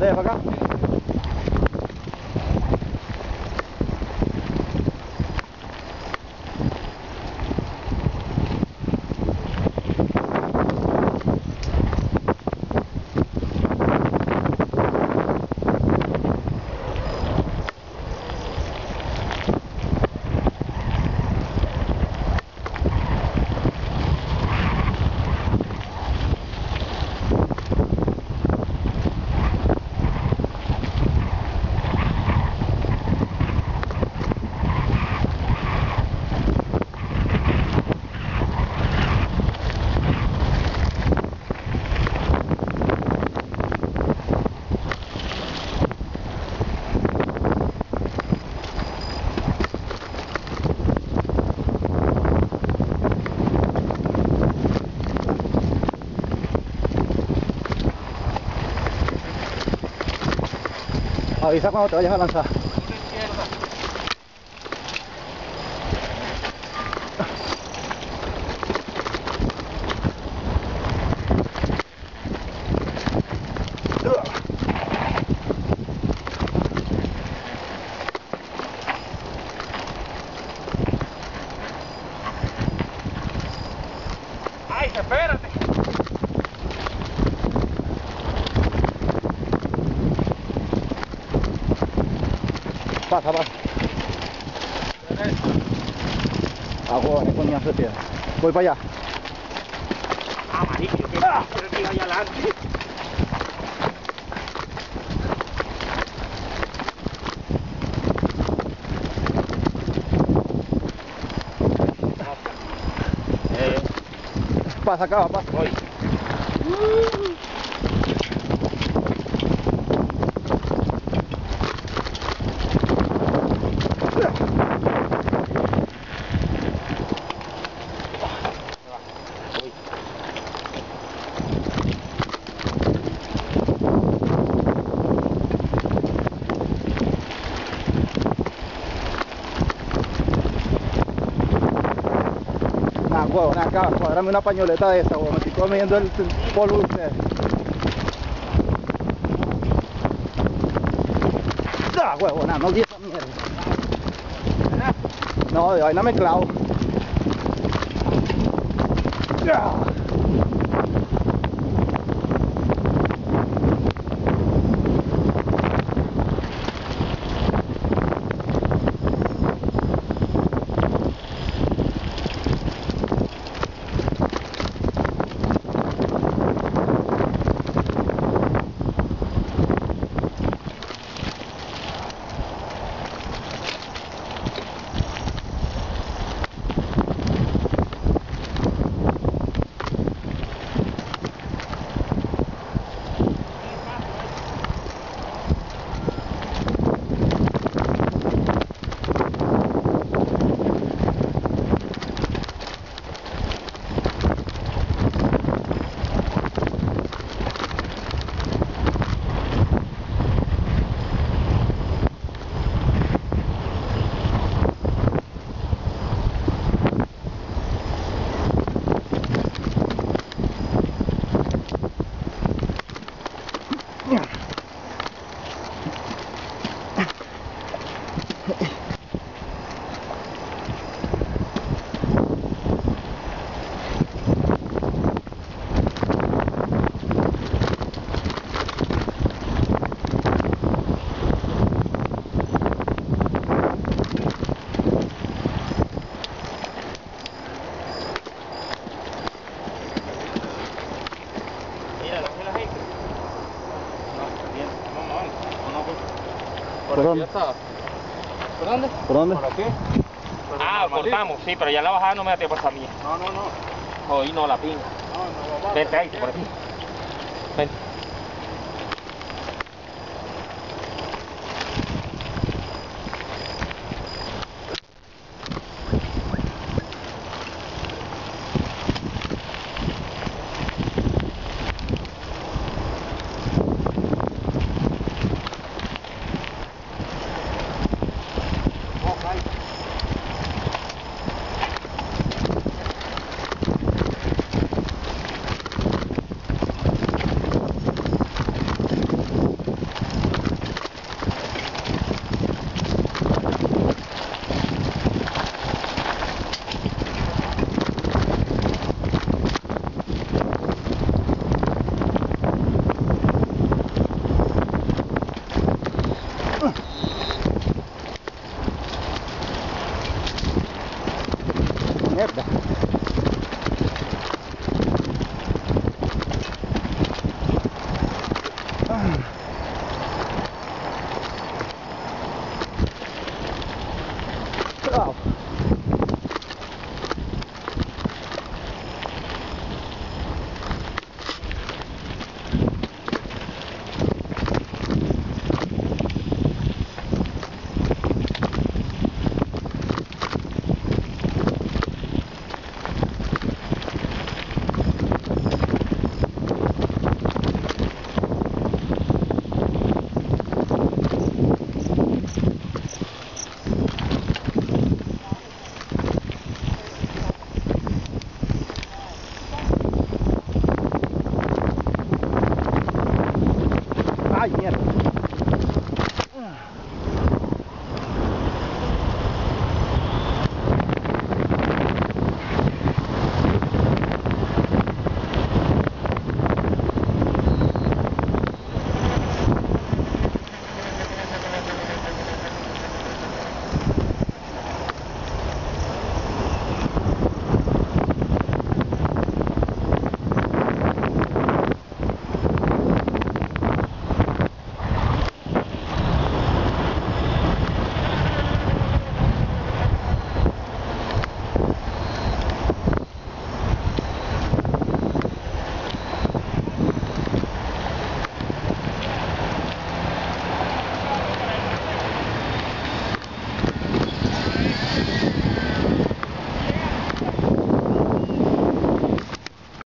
Vallahi bakalım. 好，一下帮我找一下缆车。Ay, espérate. 잡아 잡아 agora é quando minha chuteira foi para allá ah, marido, que... ah. pasa acá, pasa. Voy. Nah, acá, cuadrame una pañoleta de esa, huevón. Me estoy comiendo el polvo de ustedes. Ah, no di esa mierda. No, de vaina me clavo. Ah. Mira, la la gente. No, bien. No, no, no, no. ¿Por Por dónde? ¿Por dónde? ¿Por dónde? Por aquí. Ah, cortamos, sí, pero ya en la bajada no me da tiempo a pasar mía. No, no, no. Hoy no, la pinga. No, no, vamos. Vente ahí, por aquí. Vente.